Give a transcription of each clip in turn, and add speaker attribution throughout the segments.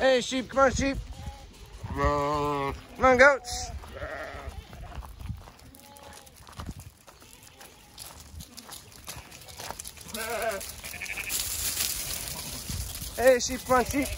Speaker 1: Hey, sheep, come on, sheep. Come on, goats. Hey, sheep, come on, sheep.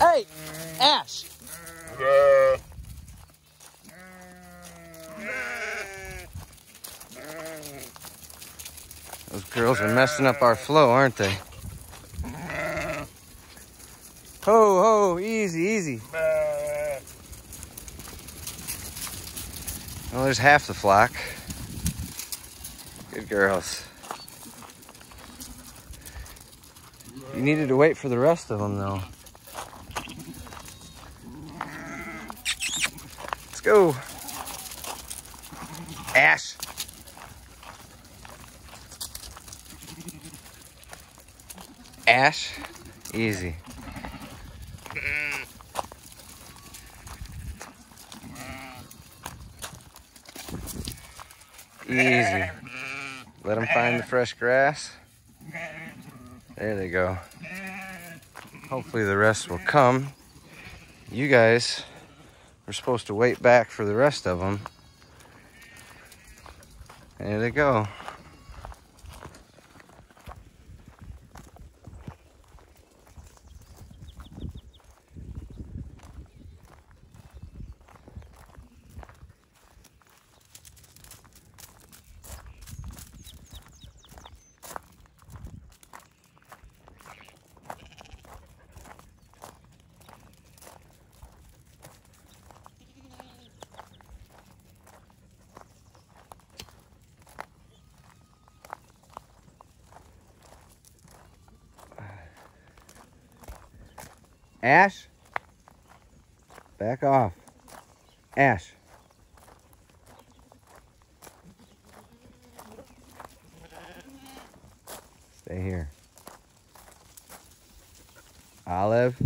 Speaker 1: Hey, Ash. Those girls are messing up our flow, aren't they? Ho, ho, easy, easy. Well, there's half the flock. Good girls. You needed to wait for the rest of them, though. Let's go. Ash. Ash. Easy. Easy. Let them find the fresh grass. There they go. Hopefully the rest will come. You guys were supposed to wait back for the rest of them. There they go. Ash, back off. Ash. Stay here. Olive.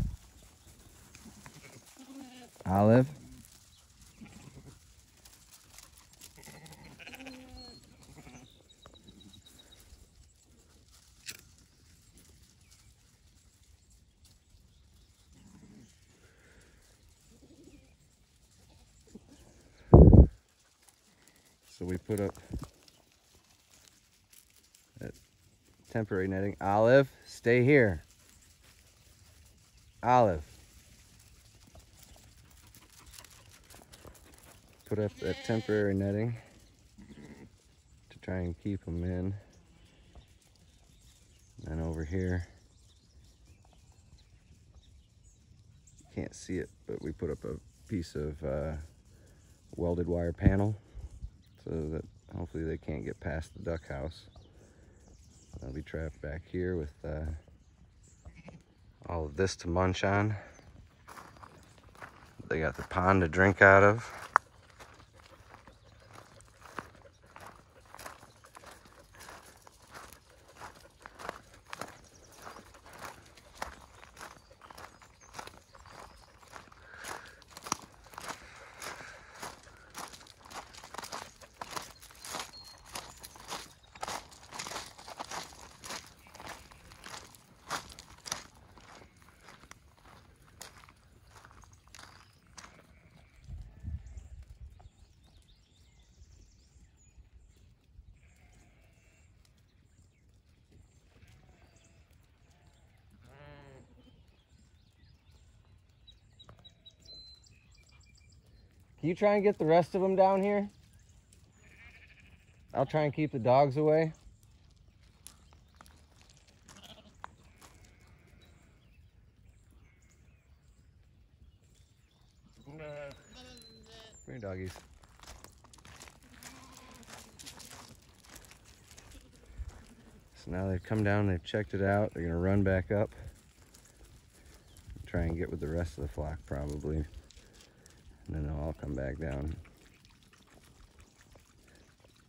Speaker 1: Olive. So we put up that temporary netting. Olive, stay here. Olive. Put up that temporary netting to try and keep them in. And over here, can't see it, but we put up a piece of uh, welded wire panel so that hopefully they can't get past the duck house. They'll be trapped back here with uh, all of this to munch on. They got the pond to drink out of. Can you try and get the rest of them down here? I'll try and keep the dogs away. Here, doggies. So now they've come down, they've checked it out. They're gonna run back up. Try and get with the rest of the flock probably. And then they'll all come back down.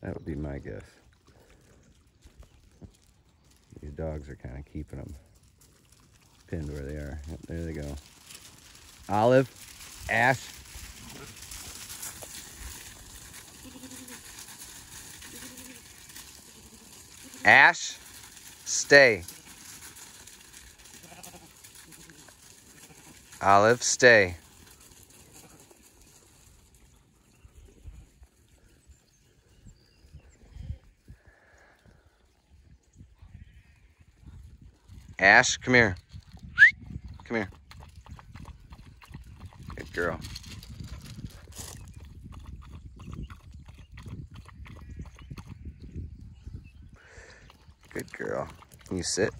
Speaker 1: That would be my guess. These dogs are kind of keeping them pinned where they are. Yep, there they go. Olive, Ash. Ash, stay. Olive, stay. Ash, come here. Come here. Good girl. Good girl. You sit.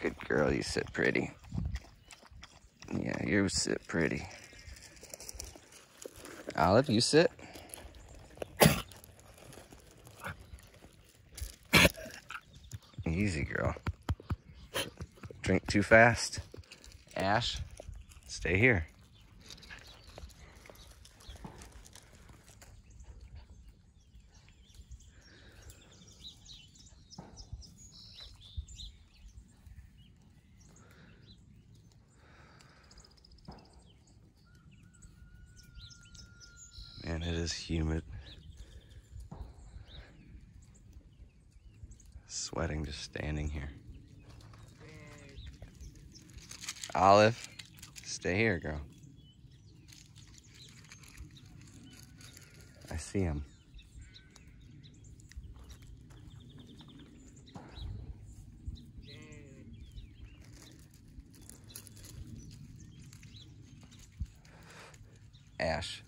Speaker 1: Good girl, you sit pretty. Yeah, you sit pretty. Olive, you sit. Easy, girl. Drink too fast. Ash, stay here. Man, it is humid. Sweating just standing here. Olive, stay here, girl. I see him. Ash.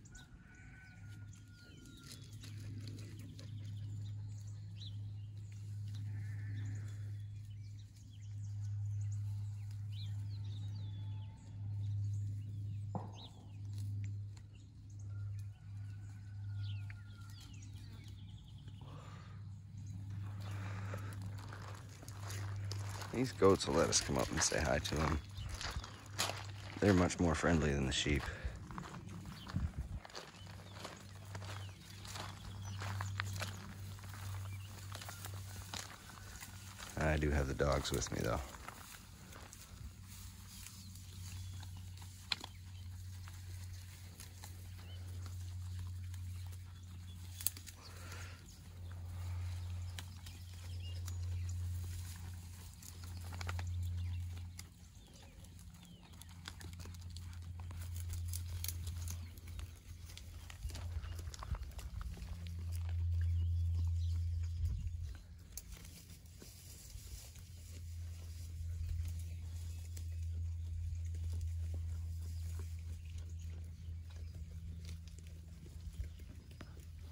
Speaker 1: These goats will let us come up and say hi to them. They're much more friendly than the sheep. I do have the dogs with me though.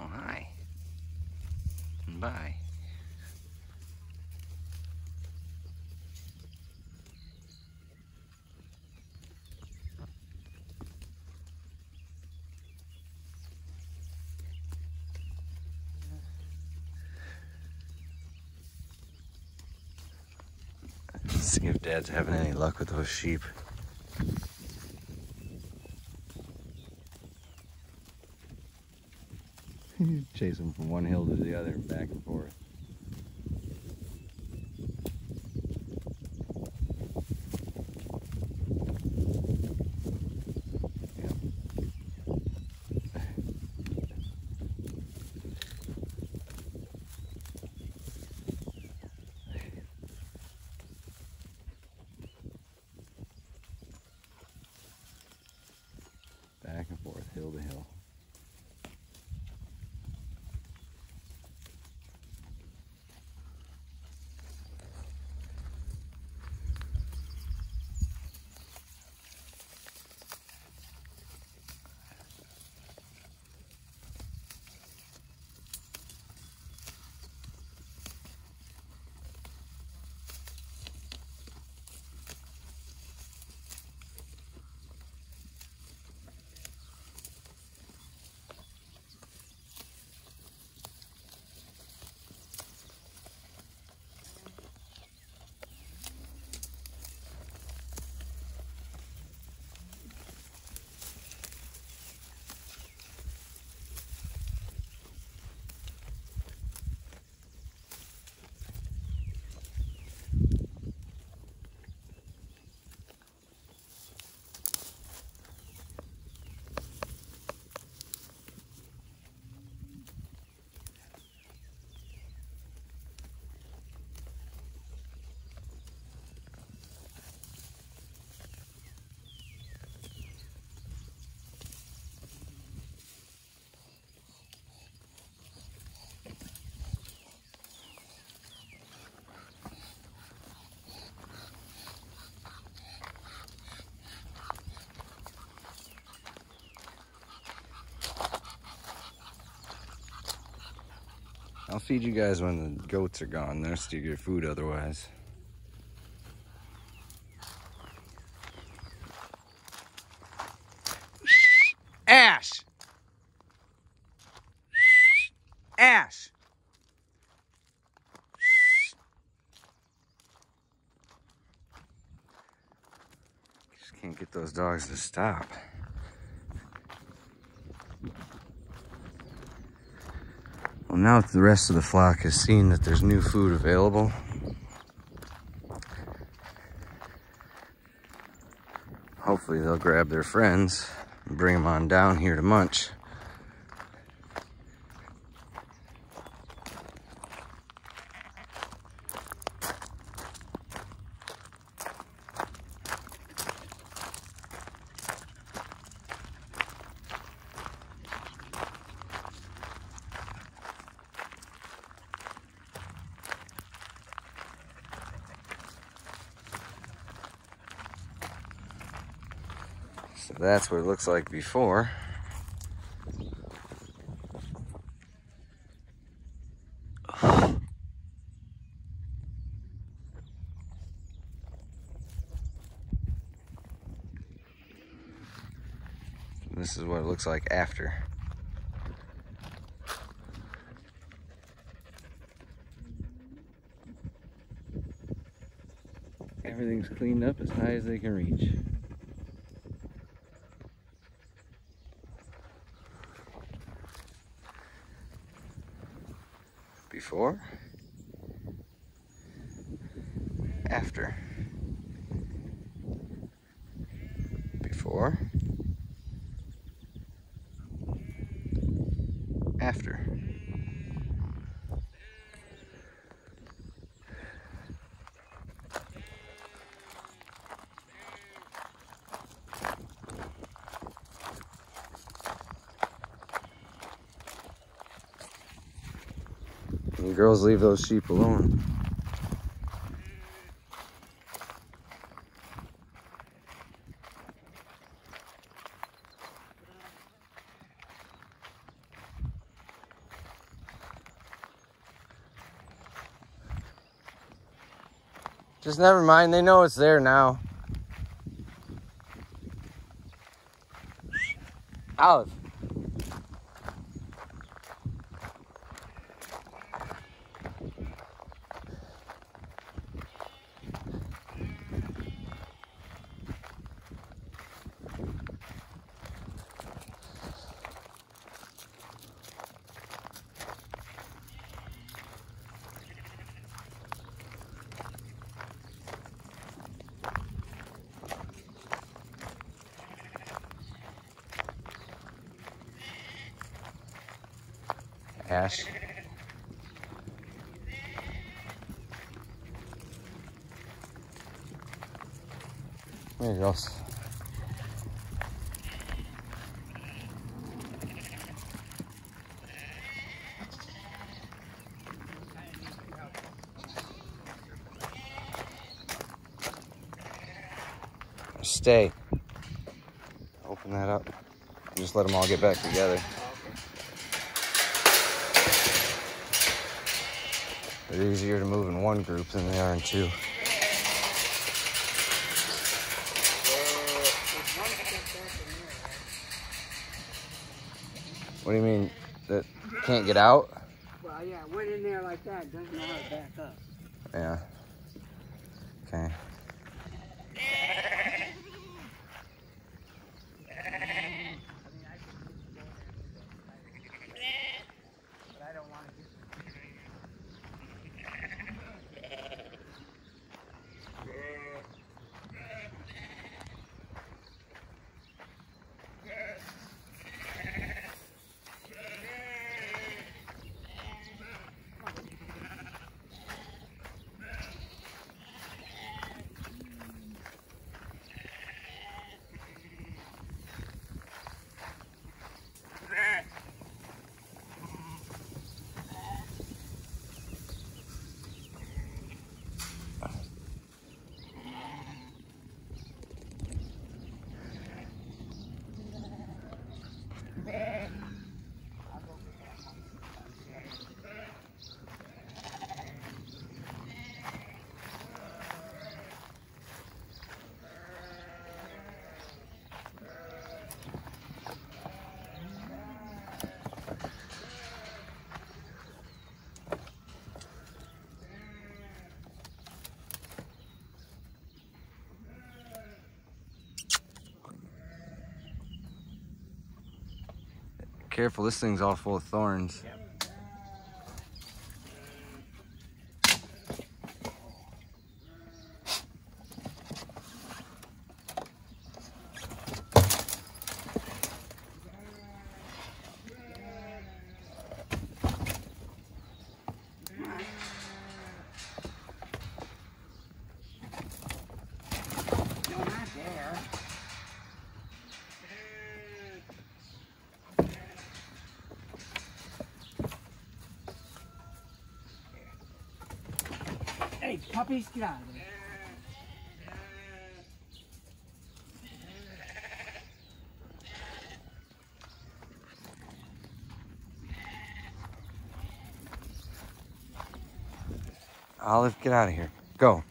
Speaker 1: Oh, hi. Bye. See if Dad's having any luck with those sheep. Chase them from one hill to the other and back and forth. I'll feed you guys when the goats are gone. They'll steal your food otherwise. Ash! Ash! Just can't get those dogs to stop. Now that the rest of the flock has seen that there's new food available, hopefully they'll grab their friends and bring them on down here to munch. That's what it looks like before. This is what it looks like after. Everything's cleaned up as high as they can reach. Before, after, before, after. And girls leave those sheep alone. Just never mind, they know it's there now. Olive. Ash. There he goes. Stay. Open that up. Just let them all get back together. They're easier to move in one group than they are in two. What do you mean? That can't get out?
Speaker 2: Well, yeah, went in there like that, doesn't know how to back up.
Speaker 1: Yeah. Careful, this thing's all full of thorns
Speaker 2: not there. There.
Speaker 1: Olive, get out of here. Go.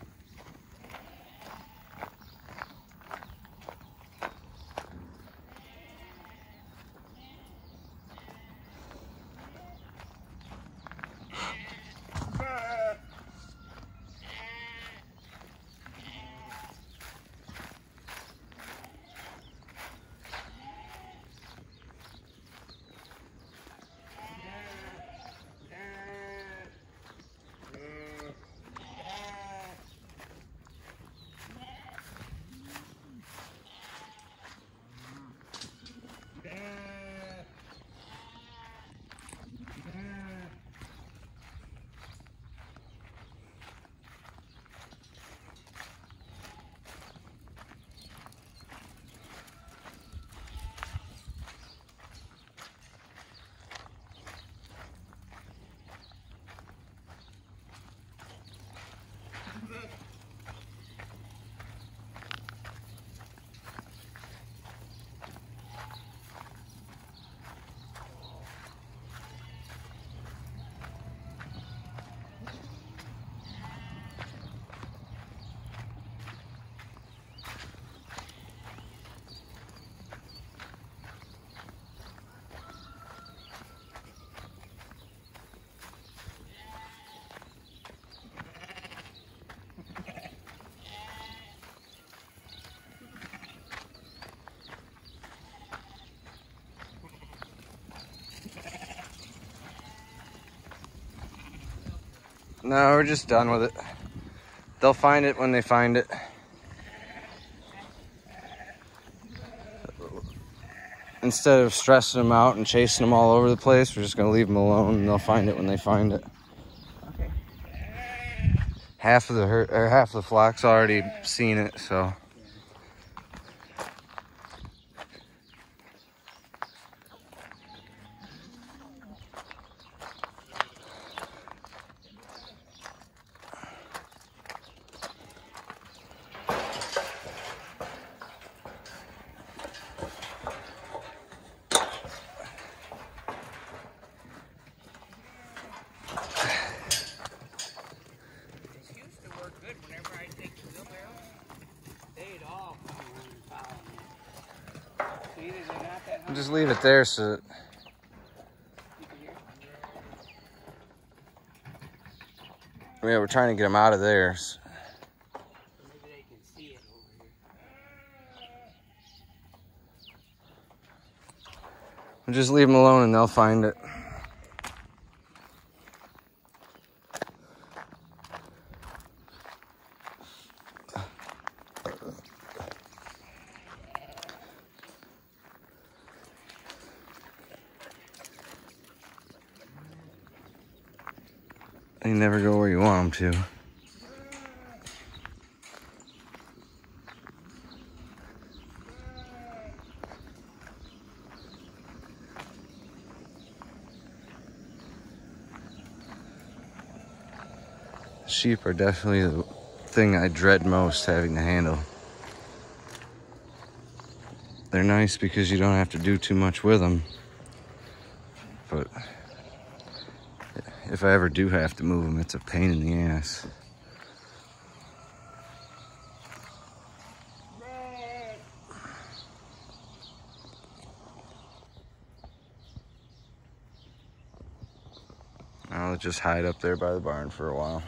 Speaker 1: No, we're just done with it. They'll find it when they find it. Instead of stressing them out and chasing them all over the place, we're just gonna leave them alone and they'll find it when they find it.
Speaker 2: Okay.
Speaker 1: Half of the herd, or half of the flock's already seen it, so.
Speaker 2: This used to work good whenever I take the wheelbarrow. They'd all come around and follow me. See, they're not that hungry.
Speaker 1: Just leave it there so that yeah, we're trying to get them out of there. We'll just leave them alone and they'll find it. They never go where you want them to. Sheep are definitely the thing I dread most having to handle. They're nice because you don't have to do too much with them. If I ever do have to move them, it's a pain in the ass. I'll just hide up there by the barn for a while.